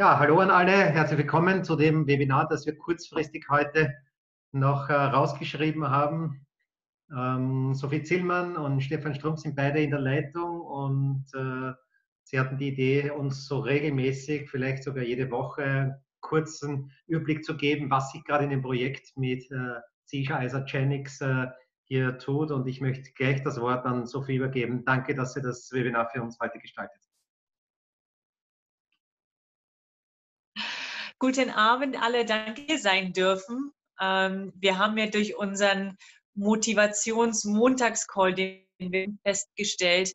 Ja, hallo an alle, herzlich willkommen zu dem Webinar, das wir kurzfristig heute noch äh, rausgeschrieben haben. Ähm, Sophie Zillmann und Stefan Strumpf sind beide in der Leitung und äh, sie hatten die Idee, uns so regelmäßig, vielleicht sogar jede Woche, kurzen Überblick zu geben, was sich gerade in dem Projekt mit äh, Seizure Isogenics äh, hier tut. Und ich möchte gleich das Wort an Sophie übergeben. Danke, dass Sie das Webinar für uns heute gestaltet Guten Abend alle, danke sein dürfen. Ähm, wir haben ja durch unseren Motivations-Montagscall, den wir festgestellt,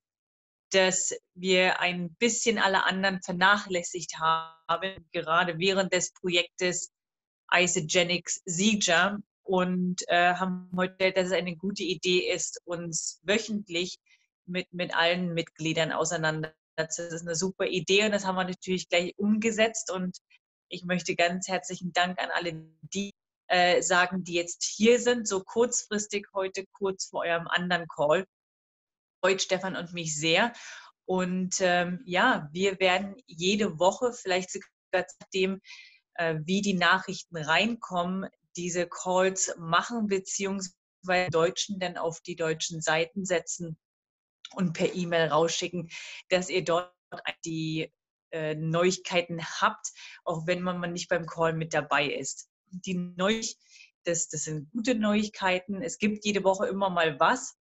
dass wir ein bisschen alle anderen vernachlässigt haben, gerade während des Projektes Isogenics Sieger und äh, haben heute, dass es eine gute Idee ist, uns wöchentlich mit, mit allen Mitgliedern auseinanderzusetzen. Das ist eine super Idee und das haben wir natürlich gleich umgesetzt und ich möchte ganz herzlichen Dank an alle, die äh, sagen, die jetzt hier sind, so kurzfristig heute, kurz vor eurem anderen Call. Freut Stefan und mich sehr. Und ähm, ja, wir werden jede Woche, vielleicht sogar nachdem, äh, wie die Nachrichten reinkommen, diese Calls machen, beziehungsweise Deutschen dann auf die deutschen Seiten setzen und per E-Mail rausschicken, dass ihr dort die äh, Neuigkeiten habt, auch wenn man nicht beim Call mit dabei ist. Die Neu das, das sind gute Neuigkeiten. Es gibt jede Woche immer mal was,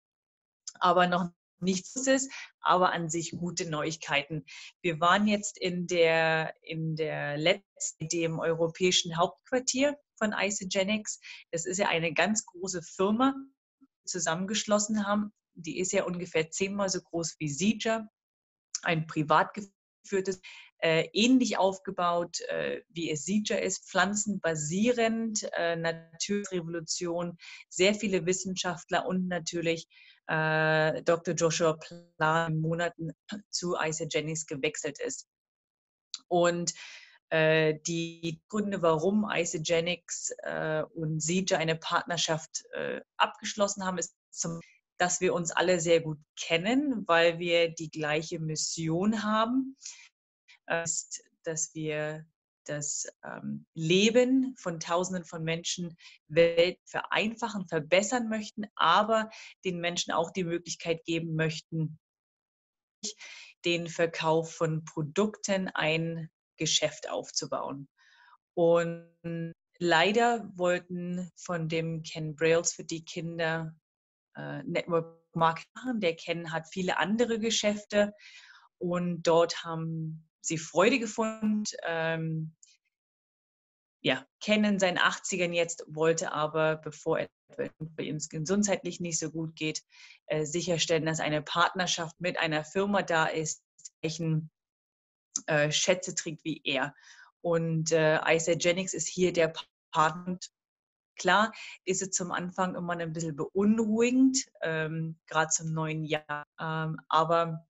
aber noch nichts ist, aber an sich gute Neuigkeiten. Wir waren jetzt in der, in der letzten, dem europäischen Hauptquartier von Isogenics. Das ist ja eine ganz große Firma, zusammengeschlossen haben. Die ist ja ungefähr zehnmal so groß wie Sieger, ein privat geführtes, äh, ähnlich aufgebaut, äh, wie es Sieger ist, pflanzenbasierend, äh, Naturrevolution, sehr viele Wissenschaftler und natürlich äh, Dr. Joshua Plan in Monaten zu Isogenics gewechselt ist. Und äh, die Gründe, warum Isogenics äh, und Sieger eine Partnerschaft äh, abgeschlossen haben, ist zum dass wir uns alle sehr gut kennen, weil wir die gleiche Mission haben, ist, dass wir das ähm, Leben von Tausenden von Menschen Welt vereinfachen, verbessern möchten, aber den Menschen auch die Möglichkeit geben möchten, den Verkauf von Produkten ein Geschäft aufzubauen. Und leider wollten von dem Ken Brails für die Kinder äh, Network Marketing. Der Ken hat viele andere Geschäfte und dort haben sie Freude gefunden. Ähm, ja, Ken in seinen 80ern jetzt wollte aber, bevor uns gesundheitlich nicht so gut geht, äh, sicherstellen, dass eine Partnerschaft mit einer Firma da ist, welchen äh, Schätze trägt wie er. Und äh, Isagenics ist hier der Partner Klar ist es zum Anfang immer ein bisschen beunruhigend, ähm, gerade zum neuen Jahr. Ähm, aber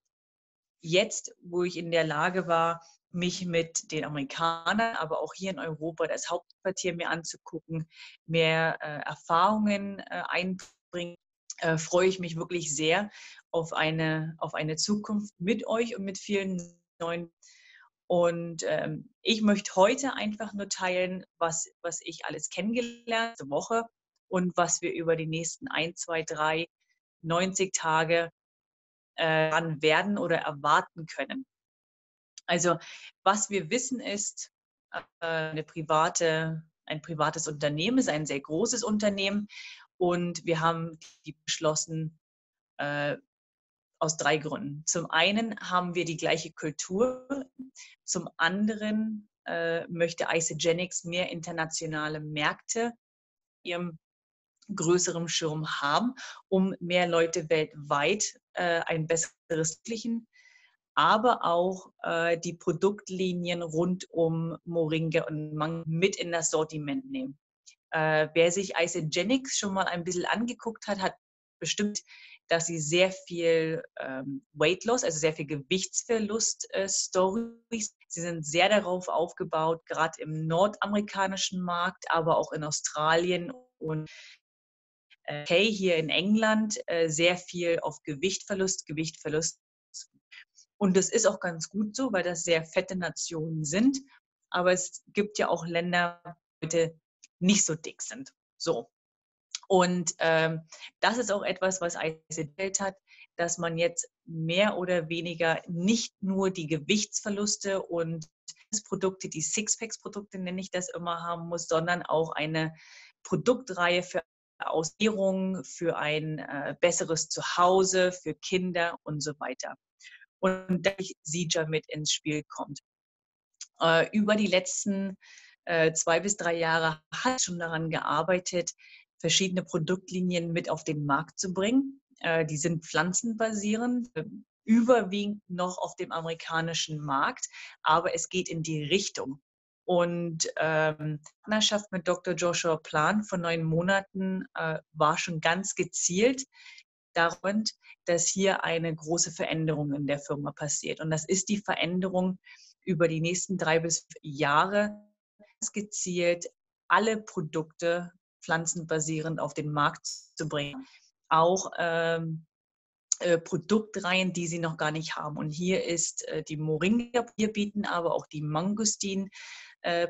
jetzt, wo ich in der Lage war, mich mit den Amerikanern, aber auch hier in Europa das Hauptquartier mir anzugucken, mehr äh, Erfahrungen äh, einbringen, äh, freue ich mich wirklich sehr auf eine, auf eine Zukunft mit euch und mit vielen neuen und ähm, ich möchte heute einfach nur teilen, was, was ich alles kennengelernt habe, Woche und was wir über die nächsten ein, zwei, drei, 90 Tage äh, werden oder erwarten können. Also was wir wissen ist, äh, eine private, ein privates Unternehmen ist ein sehr großes Unternehmen und wir haben beschlossen, äh, aus drei Gründen. Zum einen haben wir die gleiche Kultur, zum anderen äh, möchte Isogenics mehr internationale Märkte ihrem größeren Schirm haben, um mehr Leute weltweit äh, ein besseres Flichen, aber auch äh, die Produktlinien rund um Moringa und Mang mit in das Sortiment nehmen. Äh, wer sich Isogenics schon mal ein bisschen angeguckt hat, hat bestimmt dass sie sehr viel ähm, Weight Loss, also sehr viel Gewichtsverlust-Stories. Äh, sie sind sehr darauf aufgebaut, gerade im nordamerikanischen Markt, aber auch in Australien und äh, hier in England äh, sehr viel auf Gewichtverlust, Gewichtverlust. Und das ist auch ganz gut so, weil das sehr fette Nationen sind. aber es gibt ja auch Länder, die heute nicht so dick sind. So. Und ähm, das ist auch etwas, was ICD hat, dass man jetzt mehr oder weniger nicht nur die Gewichtsverluste und Produkte, die Sixpacks-Produkte nenne ich das immer, haben muss, sondern auch eine Produktreihe für Ausbildung, für ein äh, besseres Zuhause, für Kinder und so weiter. Und da Sieger mit ins Spiel kommt. Äh, über die letzten äh, zwei bis drei Jahre hat schon daran gearbeitet, verschiedene Produktlinien mit auf den Markt zu bringen. Äh, die sind pflanzenbasierend, äh, überwiegend noch auf dem amerikanischen Markt, aber es geht in die Richtung. Und ähm, Partnerschaft mit Dr. Joshua Plan vor neun Monaten äh, war schon ganz gezielt darin, dass hier eine große Veränderung in der Firma passiert. Und das ist die Veränderung über die nächsten drei bis vier Jahre gezielt, alle Produkte pflanzenbasierend auf den Markt zu bringen. Auch ähm, äh, Produktreihen, die sie noch gar nicht haben. Und hier ist äh, die Moringa, wir bieten aber auch die Mangostin. Äh,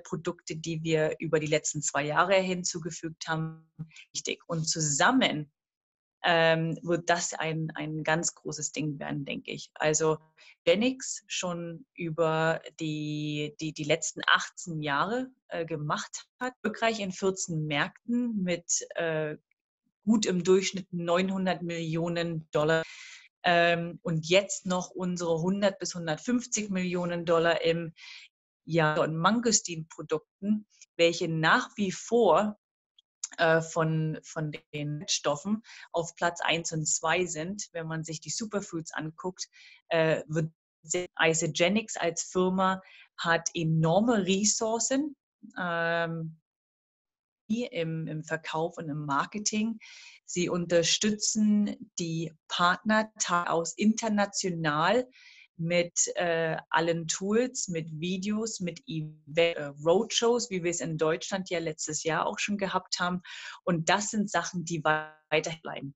die wir über die letzten zwei Jahre hinzugefügt haben, wichtig. Und zusammen ähm, wird das ein, ein ganz großes Ding werden, denke ich. Also Genix schon über die, die, die letzten 18 Jahre äh, gemacht hat, erfolgreich in 14 Märkten mit äh, gut im Durchschnitt 900 Millionen Dollar ähm, und jetzt noch unsere 100 bis 150 Millionen Dollar im Jahr und Mangostin-Produkten, welche nach wie vor äh, von, von den Stoffen auf Platz 1 und 2 sind. Wenn man sich die Superfoods anguckt, äh, wird Isogenics als Firma hat enorme Ressourcen ähm, im, im Verkauf und im Marketing. Sie unterstützen die Partner aus international mit äh, allen Tools, mit Videos, mit Event, äh, Roadshows, wie wir es in Deutschland ja letztes Jahr auch schon gehabt haben. Und das sind Sachen, die weiterbleiben.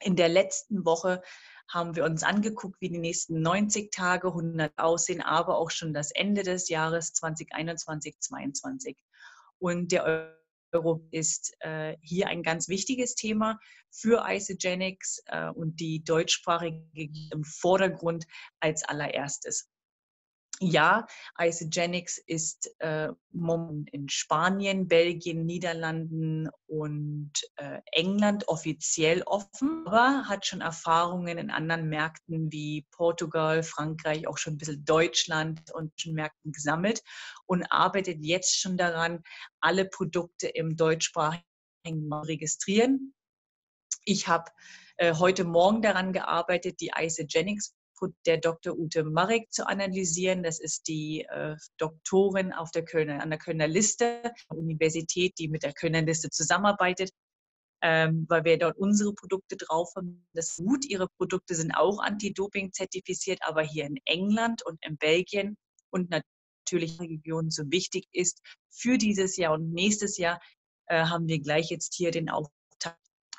In der letzten Woche haben wir uns angeguckt, wie die nächsten 90 Tage, 100 aussehen, aber auch schon das Ende des Jahres 2021, 2022. Und der Euro ist äh, hier ein ganz wichtiges Thema für Isogenics äh, und die deutschsprachige im Vordergrund als allererstes ja, Isogenics ist äh, in Spanien, Belgien, Niederlanden und äh, England offiziell offen, aber hat schon Erfahrungen in anderen Märkten wie Portugal, Frankreich, auch schon ein bisschen Deutschland und schon Märkten gesammelt und arbeitet jetzt schon daran, alle Produkte im deutschsprachigen Markt registrieren. Ich habe äh, heute Morgen daran gearbeitet, die Isogenics der Dr. Ute Marek zu analysieren. Das ist die äh, Doktorin auf der Kölner, an der Kölner Liste, Universität, die mit der Kölner Liste zusammenarbeitet, ähm, weil wir dort unsere Produkte drauf haben. Das ist gut, ihre Produkte sind auch Anti-Doping zertifiziert, aber hier in England und in Belgien und natürlich Regionen so wichtig ist für dieses Jahr und nächstes Jahr äh, haben wir gleich jetzt hier den Auftrag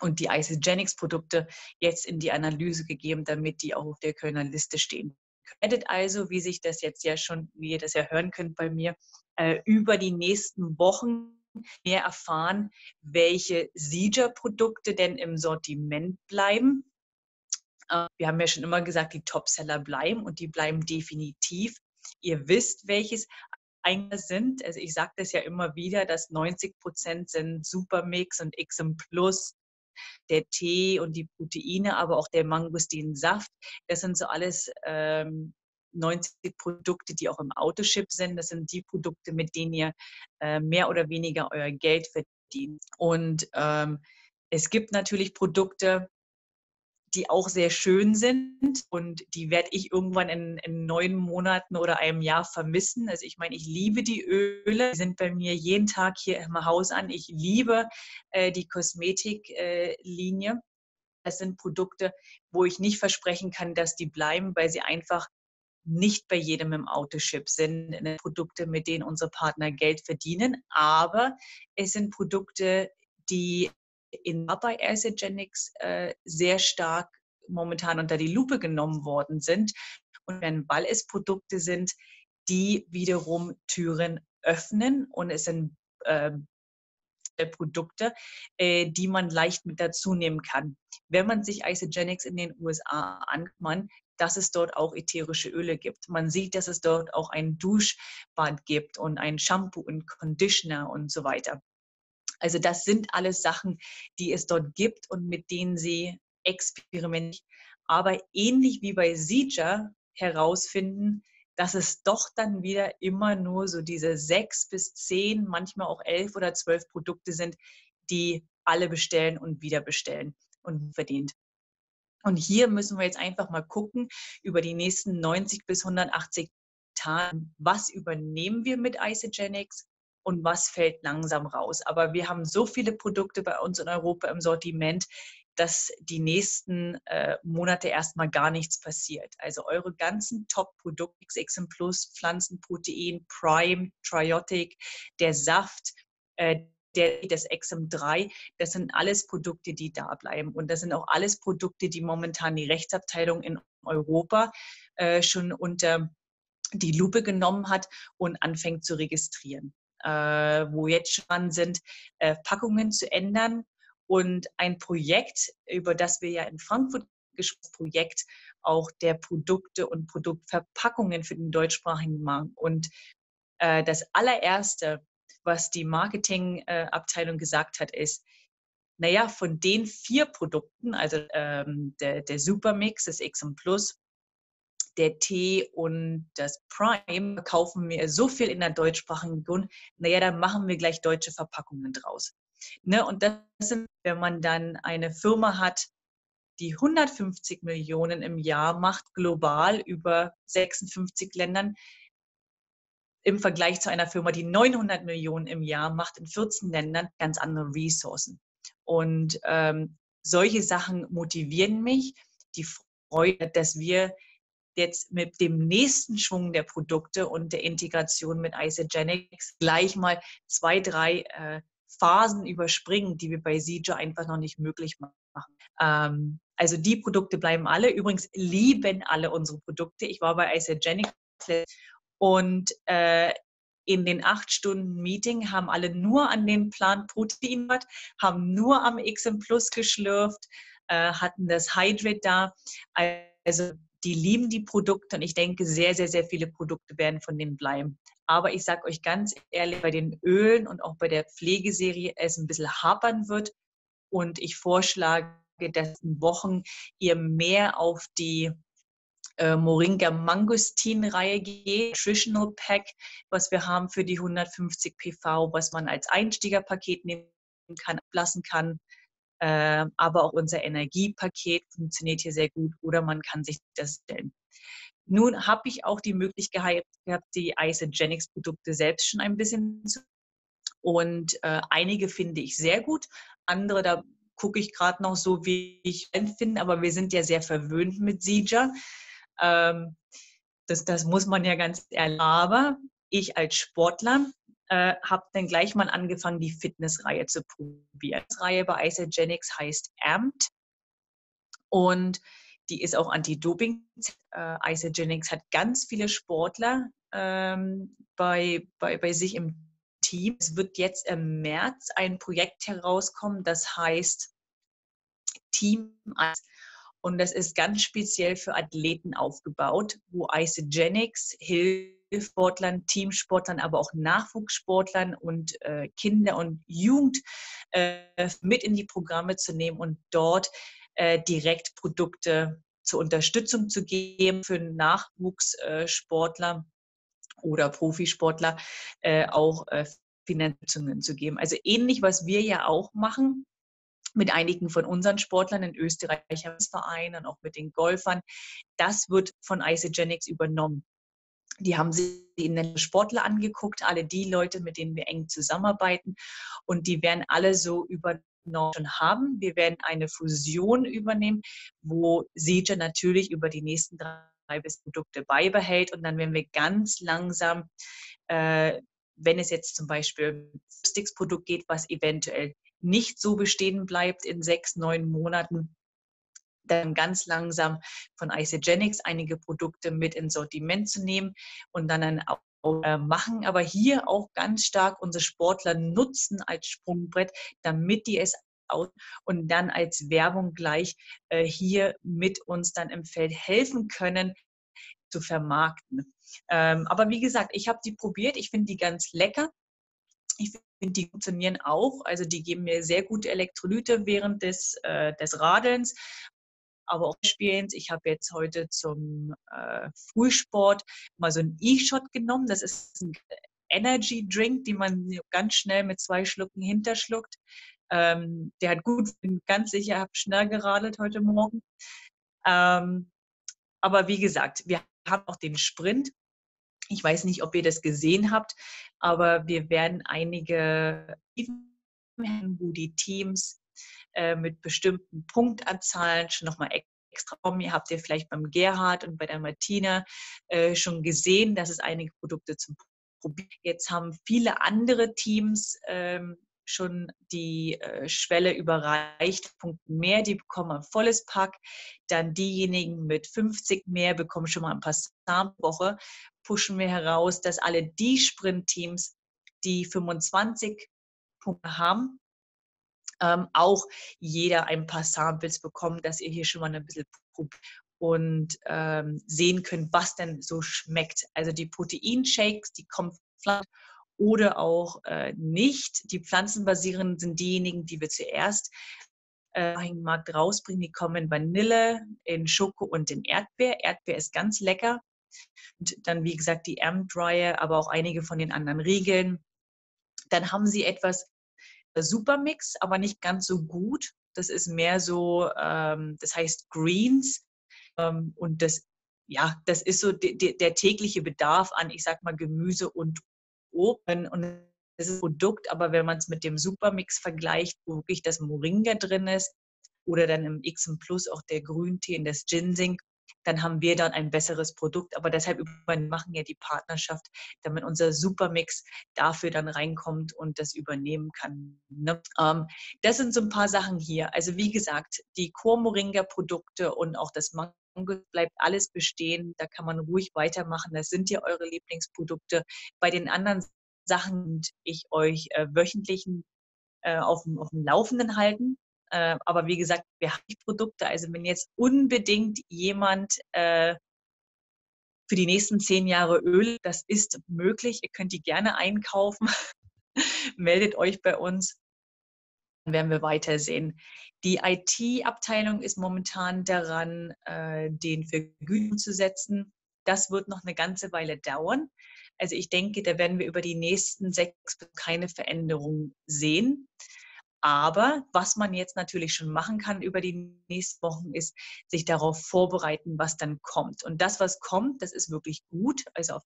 und die Isogenics-Produkte jetzt in die Analyse gegeben, damit die auch auf der Kölner Liste stehen. Werdet also, wie sich das jetzt ja schon, wie ihr das ja hören könnt bei mir, äh, über die nächsten Wochen mehr erfahren, welche Sieger-Produkte denn im Sortiment bleiben. Äh, wir haben ja schon immer gesagt, die Topseller bleiben und die bleiben definitiv. Ihr wisst, welches sind. Also ich sage das ja immer wieder, dass 90 Prozent sind Supermix und XM Plus der Tee und die Proteine, aber auch der Mangostinsaft. Das sind so alles ähm, 90 Produkte, die auch im Autoship sind. Das sind die Produkte, mit denen ihr äh, mehr oder weniger euer Geld verdient. Und ähm, es gibt natürlich Produkte, die auch sehr schön sind und die werde ich irgendwann in, in, neun Monaten oder einem Jahr vermissen. Also ich meine, ich liebe die Öle, die sind bei mir jeden Tag hier im Haus an. Ich liebe äh, die Kosmetiklinie. Äh, das sind Produkte, wo ich nicht versprechen kann, dass die bleiben, weil sie einfach nicht bei jedem im Autoship sind. Äh, Produkte, mit denen unsere Partner Geld verdienen, aber es sind Produkte, die in bei Acidgenics äh, sehr stark momentan unter die Lupe genommen worden sind. Und wenn, weil es Produkte sind, die wiederum Türen öffnen und es sind äh, Produkte, äh, die man leicht mit dazu nehmen kann. Wenn man sich Isogenics in den USA anschaut, dass es dort auch ätherische Öle gibt. Man sieht, dass es dort auch ein Duschbad gibt und ein Shampoo und Conditioner und so weiter. Also das sind alles Sachen, die es dort gibt und mit denen sie experimentieren. Aber ähnlich wie bei Sieger herausfinden, dass es doch dann wieder immer nur so diese sechs bis zehn, manchmal auch elf oder zwölf Produkte sind, die alle bestellen und wieder bestellen und verdient. Und hier müssen wir jetzt einfach mal gucken über die nächsten 90 bis 180 Tage, was übernehmen wir mit Isogenics und was fällt langsam raus. Aber wir haben so viele Produkte bei uns in Europa im Sortiment, dass die nächsten äh, Monate erstmal gar nichts passiert. Also eure ganzen Top-Produkte, XXM Plus, Pflanzenprotein, Prime, Triotic, der Saft, äh, der, das XM3, das sind alles Produkte, die da bleiben. Und das sind auch alles Produkte, die momentan die Rechtsabteilung in Europa äh, schon unter die Lupe genommen hat und anfängt zu registrieren. Äh, wo jetzt schon sind, äh, Packungen zu ändern und ein Projekt, über das wir ja in Frankfurt gesprochen Projekt auch der Produkte und Produktverpackungen für den deutschsprachigen Markt. Und äh, das allererste, was die Marketingabteilung äh, gesagt hat, ist, naja, von den vier Produkten, also ähm, der, der Supermix, das XM Plus, der Tee und das Prime, kaufen wir so viel in der deutschsprachigen Region, naja, dann machen wir gleich deutsche Verpackungen draus. Ne? Und das sind, wenn man dann eine Firma hat, die 150 Millionen im Jahr macht, global über 56 Ländern, im Vergleich zu einer Firma, die 900 Millionen im Jahr macht, in 14 Ländern, ganz andere Ressourcen. Und ähm, solche Sachen motivieren mich, die Freude, dass wir jetzt mit dem nächsten Schwung der Produkte und der Integration mit Isogenics gleich mal zwei, drei äh, Phasen überspringen, die wir bei Siege einfach noch nicht möglich machen. Ähm, also die Produkte bleiben alle. Übrigens lieben alle unsere Produkte. Ich war bei Isogenic und äh, in den acht Stunden Meeting haben alle nur an den Plan Protein haben nur am XM Plus geschlürft, äh, hatten das Hydrate da. Also die lieben die Produkte und ich denke, sehr, sehr, sehr viele Produkte werden von denen bleiben. Aber ich sage euch ganz ehrlich, bei den Ölen und auch bei der Pflegeserie es ein bisschen hapern wird. Und ich vorschlage, dass in Wochen ihr mehr auf die äh, Moringa Mangostin-Reihe geht, Nutritional Pack, was wir haben für die 150 PV, was man als Einstiegerpaket nehmen kann, ablassen kann. Äh, aber auch unser Energiepaket funktioniert hier sehr gut oder man kann sich das stellen. Nun habe ich auch die Möglichkeit gehabt, die Isogenics-Produkte selbst schon ein bisschen zu. Und äh, einige finde ich sehr gut, andere, da gucke ich gerade noch so, wie ich finde, aber wir sind ja sehr verwöhnt mit Sieger. Ähm, das, das muss man ja ganz ehrlich. Aber ich als Sportler äh, habe dann gleich mal angefangen, die Fitnessreihe zu probieren. Die Reihe bei Isogenics heißt AMPed. Und die ist auch Anti-Doping. Äh, Isogenics hat ganz viele Sportler ähm, bei, bei, bei sich im Team. Es wird jetzt im März ein Projekt herauskommen, das heißt Team 1. Und das ist ganz speziell für Athleten aufgebaut, wo Isogenics hilft Sportlern, Teamsportlern, aber auch Nachwuchssportlern und äh, Kinder und Jugend äh, mit in die Programme zu nehmen und dort äh, direkt Produkte zur Unterstützung zu geben für Nachwuchssportler oder Profisportler äh, auch äh, Finanzierungen zu geben. Also ähnlich, was wir ja auch machen mit einigen von unseren Sportlern in Österreich, Vereinen und auch mit den Golfern. Das wird von Isogenics übernommen. Die haben sich in den Sportler angeguckt, alle die Leute, mit denen wir eng zusammenarbeiten. Und die werden alle so über noch schon haben. Wir werden eine Fusion übernehmen, wo Sieger natürlich über die nächsten drei bis Produkte beibehält und dann werden wir ganz langsam, äh, wenn es jetzt zum Beispiel Sticks-Produkt geht, was eventuell nicht so bestehen bleibt in sechs, neun Monaten, dann ganz langsam von Isogenics einige Produkte mit ins Sortiment zu nehmen und dann ein äh, machen, aber hier auch ganz stark unsere Sportler nutzen als Sprungbrett, damit die es aus und dann als Werbung gleich äh, hier mit uns dann im Feld helfen können zu vermarkten. Ähm, aber wie gesagt, ich habe die probiert, ich finde die ganz lecker. Ich finde, die funktionieren auch. Also die geben mir sehr gute Elektrolyte während des, äh, des Radelns aber auch Spielens. Ich habe jetzt heute zum äh, Frühsport mal so einen E-Shot genommen. Das ist ein Energy Drink, den man ganz schnell mit zwei Schlucken hinterschluckt. Ähm, der hat gut, bin ganz sicher, habe schnell geradelt heute Morgen. Ähm, aber wie gesagt, wir haben auch den Sprint. Ich weiß nicht, ob ihr das gesehen habt, aber wir werden einige, wo die Teams äh, mit bestimmten Punktanzahlen schon nochmal extra kommen. Ihr habt ja vielleicht beim Gerhard und bei der Martina äh, schon gesehen, dass es einige Produkte zum Probieren. Jetzt haben viele andere Teams ähm, schon die äh, Schwelle überreicht, Punkte mehr, die bekommen ein volles Pack. Dann diejenigen mit 50 mehr bekommen schon mal ein paar Woche. Pushen wir heraus, dass alle die Sprintteams, die 25 Punkte haben, ähm, auch jeder ein paar Samples bekommt, dass ihr hier schon mal ein bisschen probiert und ähm, sehen könnt, was denn so schmeckt. Also die Proteinshakes, die kommen oder auch äh, nicht. Die pflanzenbasierenden sind diejenigen, die wir zuerst äh, auf Markt rausbringen. Die kommen in Vanille, in Schoko und in Erdbeer. Erdbeer ist ganz lecker. Und dann, wie gesagt, die Amp-Dryer, aber auch einige von den anderen Riegeln. Dann haben sie etwas Supermix, aber nicht ganz so gut. Das ist mehr so, ähm, das heißt Greens. Ähm, und das, ja, das ist so de, de, der tägliche Bedarf an, ich sag mal, Gemüse und Obst. Und das ist ein Produkt, aber wenn man es mit dem Supermix vergleicht, wo wirklich das Moringa drin ist, oder dann im XM Plus auch der Grüntee und das Ginseng, dann haben wir dann ein besseres Produkt. Aber deshalb machen ja die Partnerschaft, damit unser Supermix dafür dann reinkommt und das übernehmen kann. Ne? Ähm, das sind so ein paar Sachen hier. Also wie gesagt, die Core Moringa Produkte und auch das Mango bleibt alles bestehen. Da kann man ruhig weitermachen. Das sind ja eure Lieblingsprodukte. Bei den anderen Sachen ich euch äh, wöchentlichen äh, auf, auf dem Laufenden halten. Äh, aber wie gesagt, wir haben Produkte. Also wenn jetzt unbedingt jemand äh, für die nächsten zehn Jahre Öl, das ist möglich. Ihr könnt die gerne einkaufen. Meldet euch bei uns. Dann werden wir weitersehen. Die IT-Abteilung ist momentan daran, äh, den Vergütung zu setzen. Das wird noch eine ganze Weile dauern. Also ich denke, da werden wir über die nächsten sechs keine Veränderung sehen. Aber was man jetzt natürlich schon machen kann über die nächsten Wochen, ist sich darauf vorbereiten, was dann kommt. Und das, was kommt, das ist wirklich gut. Also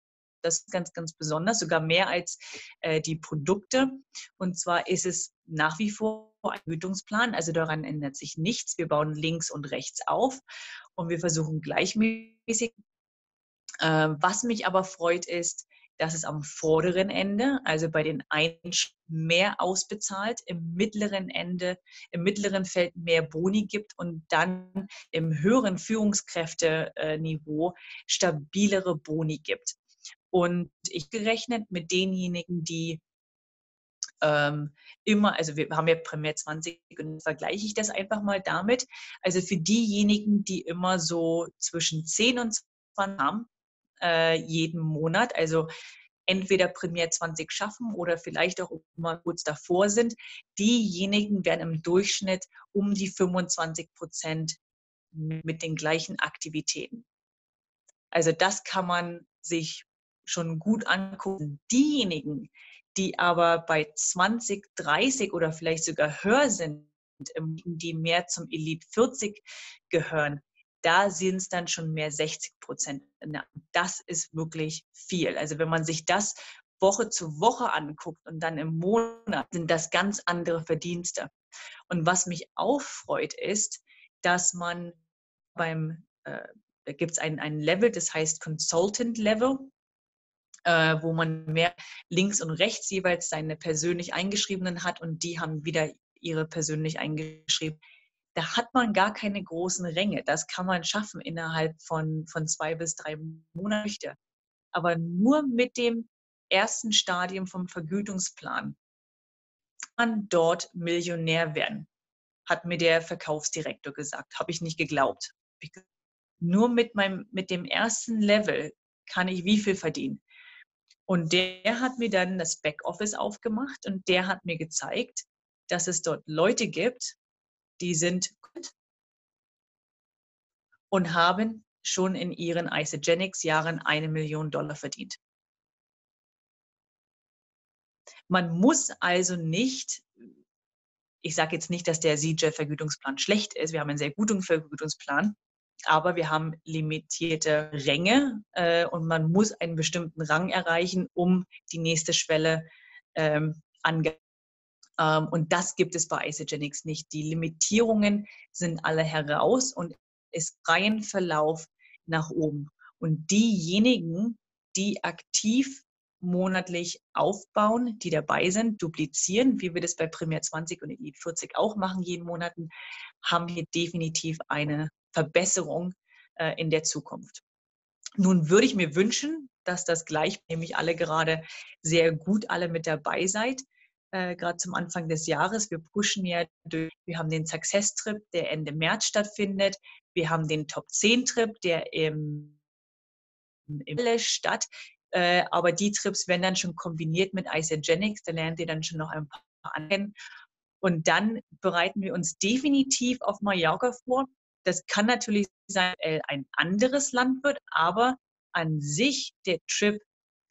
das ist ganz, ganz besonders, sogar mehr als äh, die Produkte. Und zwar ist es nach wie vor ein Vergütungsplan. Also daran ändert sich nichts. Wir bauen links und rechts auf und wir versuchen gleichmäßig. Äh, was mich aber freut, ist, dass es am vorderen Ende, also bei den einen mehr ausbezahlt, im mittleren Ende, im mittleren Feld mehr Boni gibt und dann im höheren Führungskräfteniveau stabilere Boni gibt. Und ich gerechnet mit denjenigen, die ähm, immer, also wir haben ja Premier 20 und vergleiche ich das einfach mal damit. Also für diejenigen, die immer so zwischen 10 und 20 haben, äh, jeden Monat. Also entweder Premier 20 schaffen oder vielleicht auch mal kurz davor sind. Diejenigen werden im Durchschnitt um die 25 Prozent mit den gleichen Aktivitäten. Also das kann man sich schon gut angucken. Diejenigen, die aber bei 20, 30 oder vielleicht sogar höher sind, die mehr zum Elite 40 gehören, da sind es dann schon mehr 60 Prozent. Das ist wirklich viel. Also wenn man sich das Woche zu Woche anguckt und dann im Monat, sind das ganz andere Verdienste. Und was mich auch freut, ist, dass man beim, äh, da gibt es ein, ein Level, das heißt Consultant Level, äh, wo man mehr links und rechts jeweils seine persönlich eingeschriebenen hat und die haben wieder ihre persönlich eingeschrieben da hat man gar keine großen Ränge. Das kann man schaffen innerhalb von, von zwei bis drei Monaten. Aber nur mit dem ersten Stadium vom Vergütungsplan kann dort Millionär werden, hat mir der Verkaufsdirektor gesagt. Habe ich nicht geglaubt. Nur mit, meinem, mit dem ersten Level kann ich wie viel verdienen. Und der hat mir dann das Backoffice aufgemacht und der hat mir gezeigt, dass es dort Leute gibt, die sind gut und haben schon in ihren Isogenics-Jahren eine Million Dollar verdient. Man muss also nicht, ich sage jetzt nicht, dass der CJ-Vergütungsplan schlecht ist, wir haben einen sehr guten Vergütungsplan, aber wir haben limitierte Ränge äh, und man muss einen bestimmten Rang erreichen, um die nächste Schwelle ähm, angehen. Ähm, und das gibt es bei Isogenics nicht. Die Limitierungen sind alle heraus und es freien Verlauf nach oben. Und diejenigen, die aktiv monatlich aufbauen, die dabei sind, duplizieren, wie wir das bei Premier 20 und Elite 40 auch machen, jeden Monat, haben wir definitiv eine Verbesserung äh, in der Zukunft. Nun würde ich mir wünschen, dass das gleich, nämlich alle gerade sehr gut alle mit dabei seid, äh, gerade zum Anfang des Jahres. Wir pushen ja durch, wir haben den Success Trip, der Ende März stattfindet. Wir haben den Top 10 Trip, der im, im statt. Äh, aber die Trips werden dann schon kombiniert mit Isogenics. Da lernt ihr dann schon noch ein paar kennen. Und dann bereiten wir uns definitiv auf Mallorca vor. Das kann natürlich sein, ein anderes Land wird, aber an sich der Trip,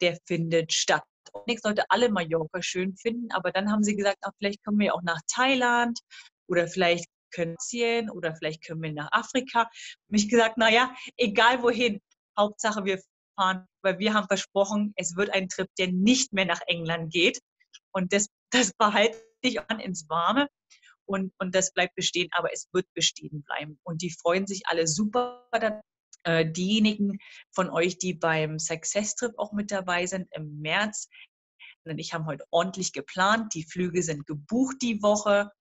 der findet statt. Nichts sollte alle Mallorca schön finden, aber dann haben sie gesagt, ach, vielleicht kommen wir auch nach Thailand oder vielleicht können wir oder vielleicht können wir nach Afrika. Mich gesagt, naja, egal wohin, Hauptsache wir fahren, weil wir haben versprochen, es wird ein Trip, der nicht mehr nach England geht. Und das, das behalte ich an ins Warme und, und das bleibt bestehen, aber es wird bestehen bleiben. Und die freuen sich alle super. Äh, diejenigen von euch, die beim Success Trip auch mit dabei sind im März, und ich habe heute ordentlich geplant. Die Flüge sind gebucht die Woche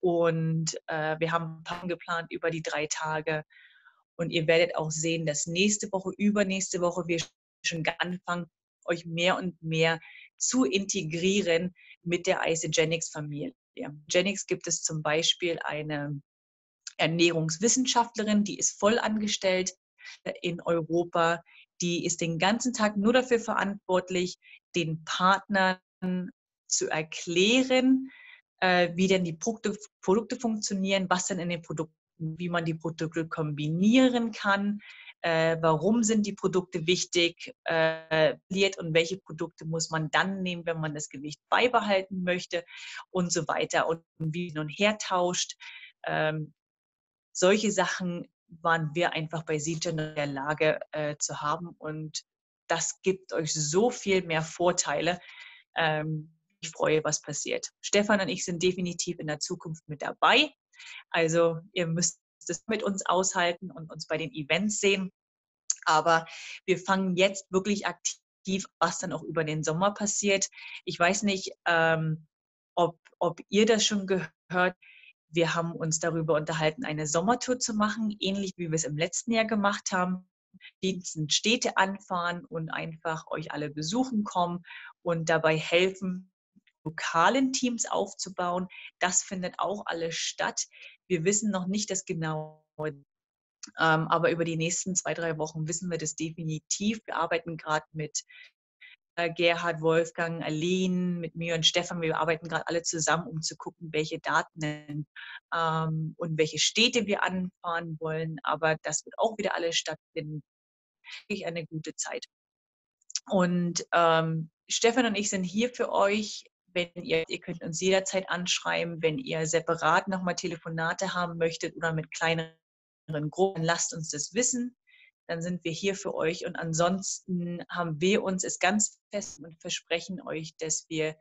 und äh, wir haben geplant über die drei Tage. Und ihr werdet auch sehen, dass nächste Woche, übernächste Woche wir schon anfangen, euch mehr und mehr zu integrieren mit der Isogenics-Familie. Genix gibt es zum Beispiel eine Ernährungswissenschaftlerin, die ist voll angestellt in Europa. Die ist den ganzen Tag nur dafür verantwortlich, den Partnern zu erklären, äh, wie denn die Produkte, Produkte funktionieren, was denn in den Produkten, wie man die Produkte kombinieren kann, äh, warum sind die Produkte wichtig äh, und welche Produkte muss man dann nehmen, wenn man das Gewicht beibehalten möchte und so weiter und wie hin und her tauscht. Ähm, solche Sachen waren wir einfach bei Siegen in der Lage äh, zu haben und das gibt euch so viel mehr Vorteile. Ähm, ich freue, was passiert. Stefan und ich sind definitiv in der Zukunft mit dabei. Also ihr müsst es mit uns aushalten und uns bei den Events sehen. Aber wir fangen jetzt wirklich aktiv, was dann auch über den Sommer passiert. Ich weiß nicht, ähm, ob, ob ihr das schon gehört. Wir haben uns darüber unterhalten, eine Sommertour zu machen, ähnlich wie wir es im letzten Jahr gemacht haben. Diensten Städte anfahren und einfach euch alle besuchen kommen und dabei helfen, lokalen Teams aufzubauen. Das findet auch alles statt. Wir wissen noch nicht das genaue, ähm, aber über die nächsten zwei, drei Wochen wissen wir das definitiv. Wir arbeiten gerade mit Gerhard, Wolfgang, Aline, mit mir und Stefan. Wir arbeiten gerade alle zusammen, um zu gucken, welche Daten ähm, und welche Städte wir anfahren wollen. Aber das wird auch wieder alles stattfinden. Ich eine gute Zeit. Und ähm, Stefan und ich sind hier für euch wenn ihr, ihr könnt uns jederzeit anschreiben, wenn ihr separat nochmal Telefonate haben möchtet oder mit kleineren Gruppen, lasst uns das wissen. Dann sind wir hier für euch. Und ansonsten haben wir uns es ganz fest und versprechen euch, dass wir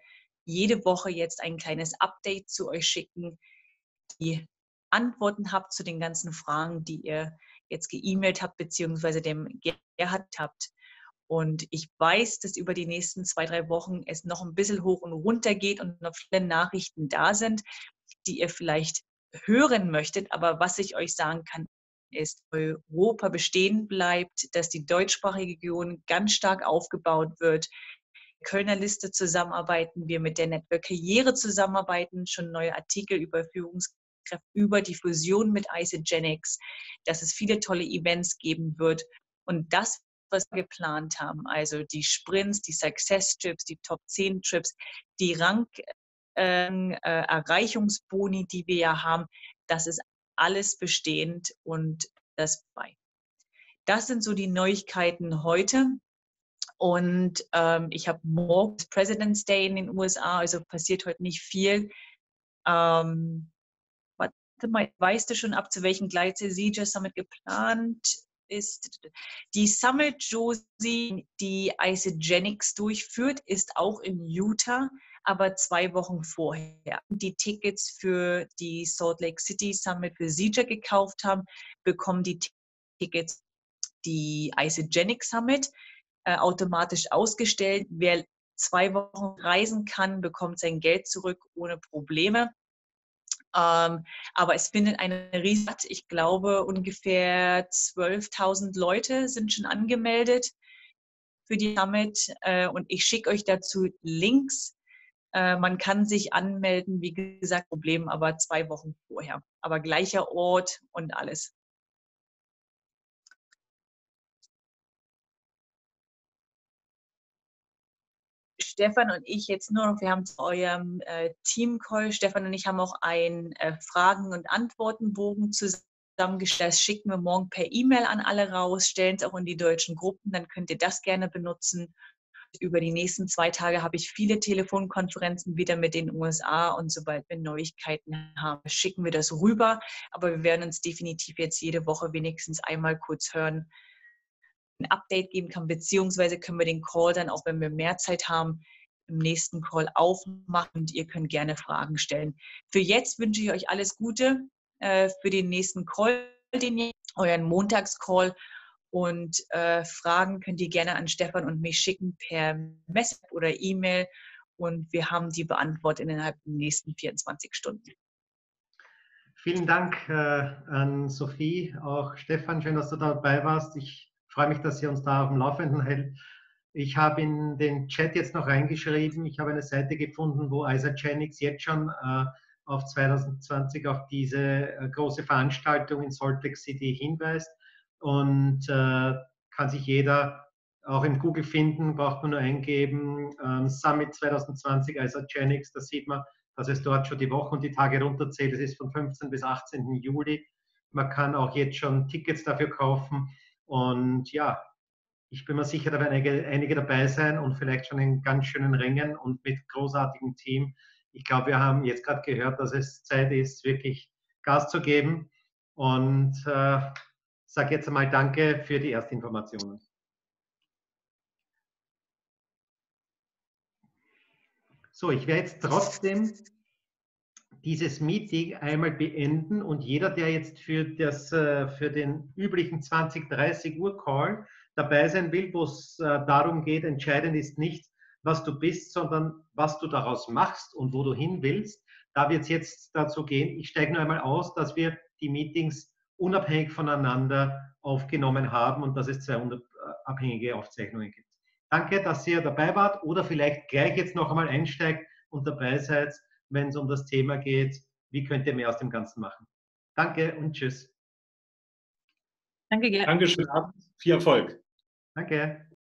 jede Woche jetzt ein kleines Update zu euch schicken, die Antworten habt zu den ganzen Fragen, die ihr jetzt geemailt habt, beziehungsweise dem Gerhard habt. Und ich weiß, dass über die nächsten zwei, drei Wochen es noch ein bisschen hoch und runter geht und noch viele Nachrichten da sind, die ihr vielleicht hören möchtet. Aber was ich euch sagen kann, ist, Europa bestehen bleibt, dass die deutschsprachige Region ganz stark aufgebaut wird. Kölner Liste zusammenarbeiten wir mit der Network Karriere zusammenarbeiten, schon neue Artikel über Führungskräfte, über die Fusion mit Isogenics, dass es viele tolle Events geben wird. Und das, was wir geplant haben, also die Sprints, die Success Trips, die Top 10 Trips, die Rang ähm, äh, die wir ja haben, das ist alles bestehend und das bei. Das sind so die Neuigkeiten heute. Und ähm, ich habe morgen President's Day in den USA, also passiert heute nicht viel. Ähm, warte mal, weißt du schon, ab zu welchen Gleitze CJ Summit geplant ist? Die Summit Josie, die Isogenics durchführt, ist auch in Utah aber zwei Wochen vorher. Die Tickets für die Salt Lake City Summit für Sieger gekauft haben, bekommen die Tickets die Isogenic Summit äh, automatisch ausgestellt. Wer zwei Wochen reisen kann, bekommt sein Geld zurück ohne Probleme. Ähm, aber es findet eine riesige, ich glaube, ungefähr 12.000 Leute sind schon angemeldet für die Summit äh, und ich schicke euch dazu Links äh, man kann sich anmelden, wie gesagt, Problem aber zwei Wochen vorher. Aber gleicher Ort und alles. Stefan und ich jetzt nur noch, wir haben zu eurem äh, Team-Call, Stefan und ich haben auch einen äh, Fragen- und Antwortenbogen zusammengestellt. Das schicken wir morgen per E-Mail an alle raus, stellen es auch in die deutschen Gruppen, dann könnt ihr das gerne benutzen über die nächsten zwei Tage habe ich viele Telefonkonferenzen wieder mit den USA und sobald wir Neuigkeiten haben, schicken wir das rüber. Aber wir werden uns definitiv jetzt jede Woche wenigstens einmal kurz hören, ein Update geben kann, beziehungsweise können wir den Call dann auch, wenn wir mehr Zeit haben, im nächsten Call aufmachen und ihr könnt gerne Fragen stellen. Für jetzt wünsche ich euch alles Gute äh, für den nächsten Call, den ihr, euren Montagscall und äh, Fragen könnt ihr gerne an Stefan und mich schicken per Message oder E-Mail. Und wir haben die beantwortet innerhalb der nächsten 24 Stunden. Vielen Dank äh, an Sophie, auch Stefan, schön, dass du dabei warst. Ich freue mich, dass ihr uns da auf dem Laufenden hält. Ich habe in den Chat jetzt noch reingeschrieben, ich habe eine Seite gefunden, wo Isagenics jetzt schon äh, auf 2020 auf diese äh, große Veranstaltung in Salt Lake City hinweist und äh, kann sich jeder auch im Google finden, braucht man nur eingeben, ähm, Summit 2020 Isogenics, da sieht man, dass es dort schon die Wochen und die Tage runterzählt. Es ist von 15 bis 18. Juli. Man kann auch jetzt schon Tickets dafür kaufen. Und ja, ich bin mir sicher, da werden einige, einige dabei sein und vielleicht schon in ganz schönen Rängen und mit großartigem Team. Ich glaube, wir haben jetzt gerade gehört, dass es Zeit ist, wirklich Gas zu geben. Und äh, sage jetzt einmal Danke für die Erstinformationen. So, ich werde jetzt trotzdem dieses Meeting einmal beenden und jeder, der jetzt für, das, äh, für den üblichen 20, 30 Uhr Call dabei sein will, wo es äh, darum geht, entscheidend ist nicht, was du bist, sondern was du daraus machst und wo du hin willst. Da wird es jetzt dazu gehen, ich steige nur einmal aus, dass wir die Meetings unabhängig voneinander aufgenommen haben und dass es zwei unabhängige Aufzeichnungen gibt. Danke, dass ihr dabei wart oder vielleicht gleich jetzt noch einmal einsteigt und dabei seid, wenn es um das Thema geht, wie könnt ihr mehr aus dem Ganzen machen. Danke und tschüss. Danke, Gerd. Dankeschön, Abend. Viel Erfolg. Danke.